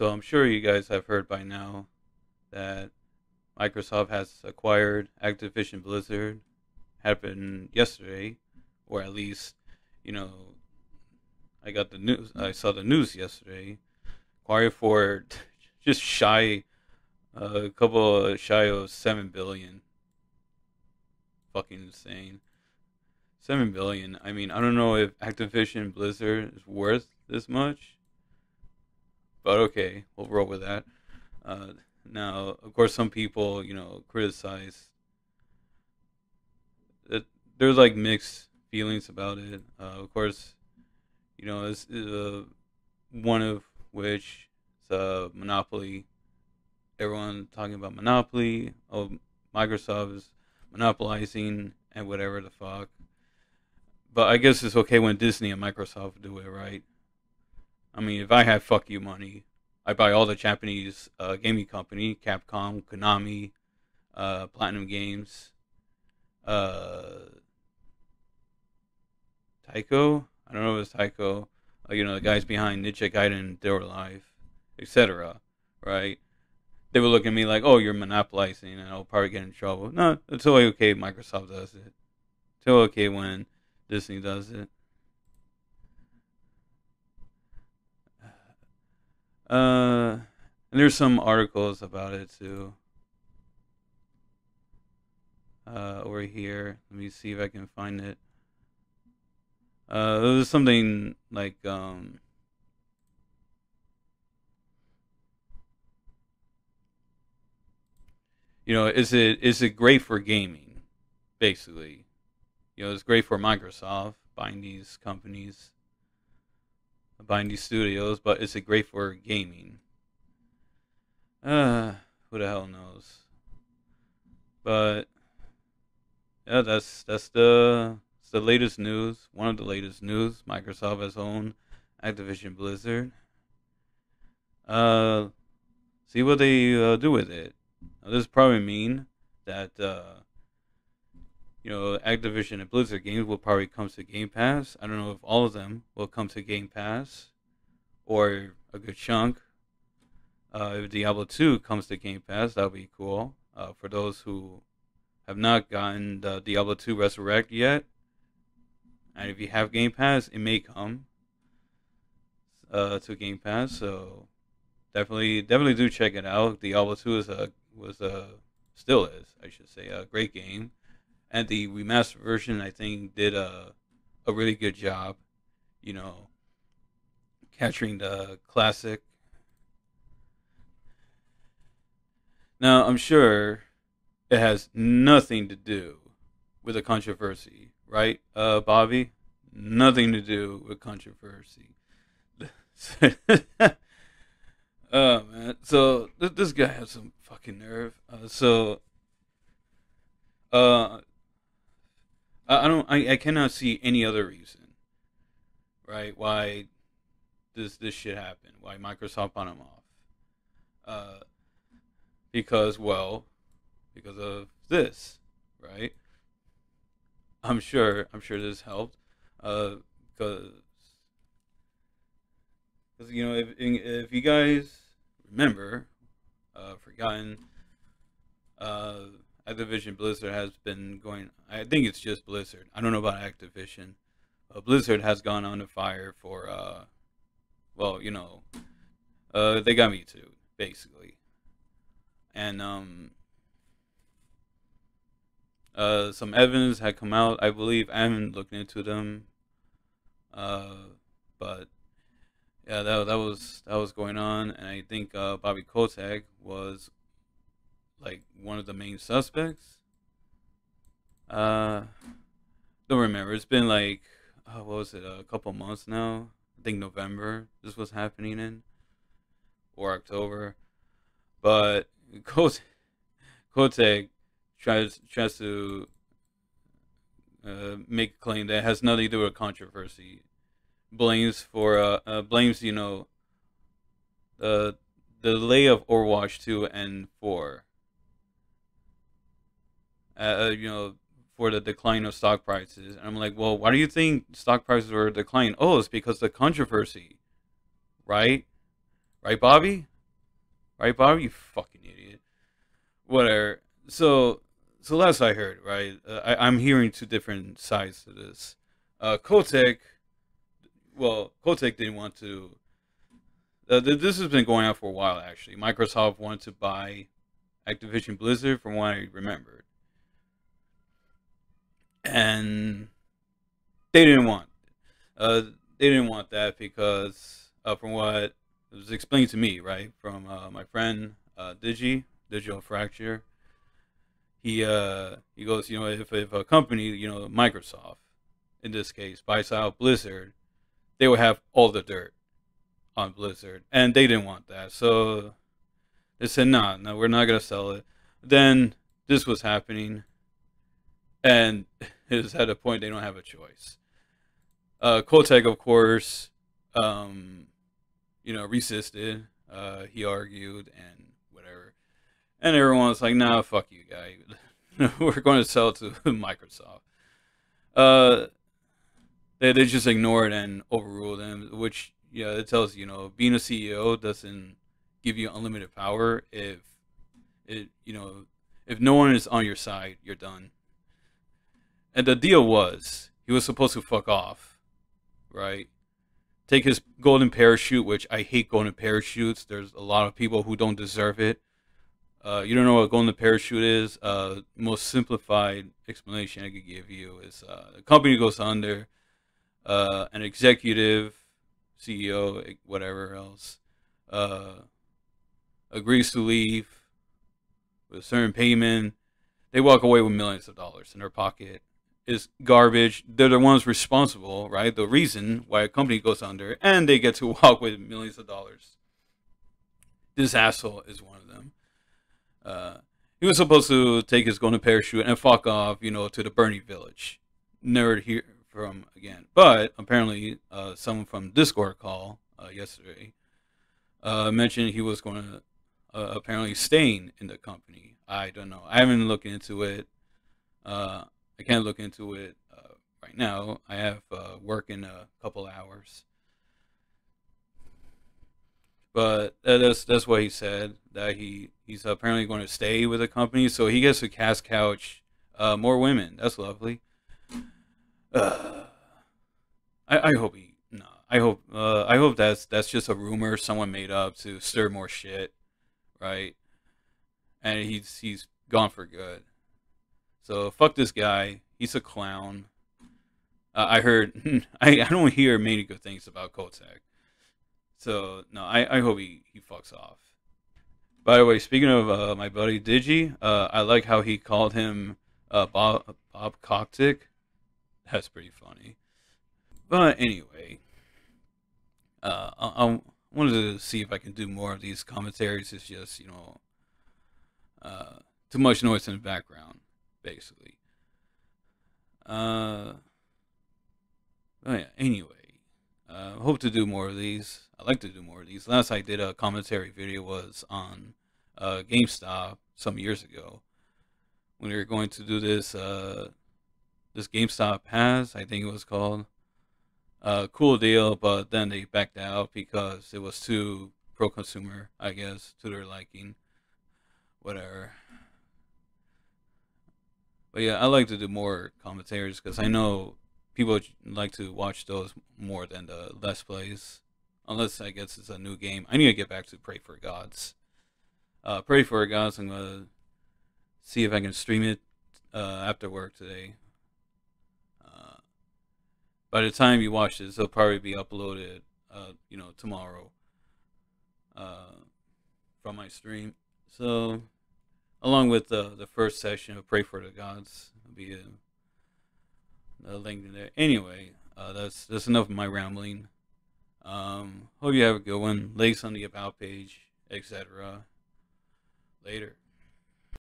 So I'm sure you guys have heard by now that Microsoft has acquired Activision Blizzard. Happened yesterday, or at least, you know, I got the news. I saw the news yesterday. Acquired for just shy, a couple of shy of seven billion. Fucking insane. Seven billion. I mean, I don't know if Activision Blizzard is worth this much, but okay, we'll roll with that. Uh, now, of course, some people, you know, criticize that there's like mixed feelings about it. Uh, of course, you know, it's uh, one of which is a monopoly. Everyone talking about monopoly. Oh, Microsoft is monopolizing and whatever the fuck. But I guess it's okay when Disney and Microsoft do it, right? I mean, if I had fuck you money, I buy all the Japanese uh, gaming company, Capcom, Konami, uh, Platinum Games, uh, Taiko. I don't know if it's Taiko. Uh, you know, the guys behind Ninja Gaiden, Dead or Alive, etc. Right? They would look at me like, "Oh, you're monopolizing," and I'll probably get in trouble. No, it's totally okay. Microsoft does it. It's totally okay when Disney does it. Uh, and there's some articles about it too. Uh, over here, let me see if I can find it. Uh, was something like um. You know, is it is it great for gaming? Basically, you know, it's great for Microsoft buying these companies these studios, but is it great for gaming? Uh, who the hell knows? But yeah, that's that's the that's the latest news. One of the latest news. Microsoft has owned Activision Blizzard. Uh, see what they uh, do with it. Now, this probably mean that uh, you know, Activision and Blizzard games will probably come to Game Pass. I don't know if all of them will come to Game Pass or a good chunk. Uh, if Diablo 2 comes to Game Pass, that would be cool. Uh, for those who have not gotten the Diablo 2 Resurrect yet, and if you have Game Pass, it may come uh, to Game Pass. So definitely, definitely do check it out. Diablo 2 is a was a still is, I should say, a great game and the remastered version I think did a a really good job, you know, capturing the classic. Now I'm sure it has nothing to do with the controversy, right, uh, Bobby? Nothing to do with controversy. oh man, so th- this guy has some fucking nerve. Uh, so, uh, I, don't. I, I cannot see any other reason, right? Why this this shit happened? Why Microsoft bought them off? Uh, because well, because of this, right? I'm sure. I'm sure this helped. Uh, because because you know if if you guys remember, uh, forgotten, Activision Blizzard has been going. I think it's just Blizzard. I don't know about Activision. Uh, Blizzard has gone on under fire for, uh, well, you know, uh, they got me too, basically. And um, uh, some evidence had come out. I believe I haven't looked into them, uh, but yeah, that that was that was going on, and I think uh, Bobby Kotick was like one of the main suspects. Uh, don't remember. It's been like oh, what was it? A couple months now. I think November. This was happening in or October, but Kotick, Kotick tries tries to uh, make a claim that has nothing to do with controversy. Blames for uh, uh blames you know the the delay of Overwatch two and four uh, uh, you know, for the decline of stock prices. And I'm like, well, why do you think stock prices were declining? Oh, it's because of the controversy, right? Right, Bobby? right, Bob? You fucking idiot. Whatever. So, so last I heard, right, uh, I, I'm hearing two different sides to this. Uh, Kotick, well, Kotick didn't want to. Uh, this has been going on for a while, actually. Microsoft wanted to buy Activision Blizzard, from what I remembered, and they didn't want. Uh, they didn't want that because, uh, from what was explained to me, right, from uh, my friend uh, Digi, Digital Fracture, he uh, he goes, you know, if if a company, you know, Microsoft, in this case, buys out Blizzard, they would have all the dirt on Blizzard, and they didn't want that, so they said, "No, nah, no, we're not gonna sell it." Then this was happening, and was at a point they don't have a choice. Uh, Kotick, of course, um, you know, resisted. Uh, he argued and whatever, and everyone was like, "Nah, fuck you, guy. We're going to sell to Microsoft." Uh, they they just ignored and overruled him, which yeah, it tells you know being a CEO doesn't give you unlimited power. If it you know if no one is on your side, you're done. And the deal was he was supposed to fuck off right? Take his golden parachute, which I hate golden parachutes. There's a lot of people who don't deserve it. Uh, you don't know what going golden parachute is. Uh, most simplified explanation I could give you is uh, the company goes under, uh, an executive, CEO, whatever else, uh, agrees to leave with a certain payment. They walk away with millions of dollars in their pocket is garbage. They're the ones responsible, right? The reason why a company goes under, and they get to walk with millions of dollars. This asshole is one of them. Uh, he was supposed to take his golden parachute and fuck off, you know, to the Bernie village. Never hear from again. But apparently, uh, someone from Discord call uh, yesterday uh, mentioned he was going to uh, apparently staying in the company. I don't know. I haven't looked into it. I can't look into it uh, right now. I have uh, work in a couple hours. But that's that's what he said that he he's apparently going to stay with the company, so he gets to cast couch uh, more women. That's lovely. Uh, I I hope he no. I hope uh, I hope that's that's just a rumor someone made up to stir more shit, right? And he's he's gone for good. So fuck this guy. He's a clown. Uh, I heard. I, I don't hear many good things about Kotick. So no, I, I hope he, he fucks off. By the way, speaking of uh, my buddy Digi, uh, I like how he called him uh, Bob Bob Cocktick. That's pretty funny. But anyway, uh, I, I, wanted to see if I can do more of these commentaries. It's just you know, uh, too much noise in the background basically. Uh, oh yeah. Anyway, uh, hope to do more of these. I like to do more of these. Last I did a commentary video was on uh, GameStop some years ago when we were going to do this uh, this GameStop Pass. I think it was called. Uh, cool deal, but then they backed out because it was too pro consumer, I guess, to their liking. Whatever. But yeah, I like to do more commentaries because I know people like to watch those more than the Let's Plays. Unless I guess it's a new game. I need to get back to Praey for Gods. Uh, Praey for Gods, I'm to see if I can stream it uh, after work today. Uh, by the time you watch this, it'll probably be uploaded, uh, you know, tomorrow uh, from my stream. So along with the the first session of Praey for the Gods. It'll be a, a link in there. Anyway, uh, that's that's enough of my rambling. Um, hope you have a good one. Links on the about page, etc. Later.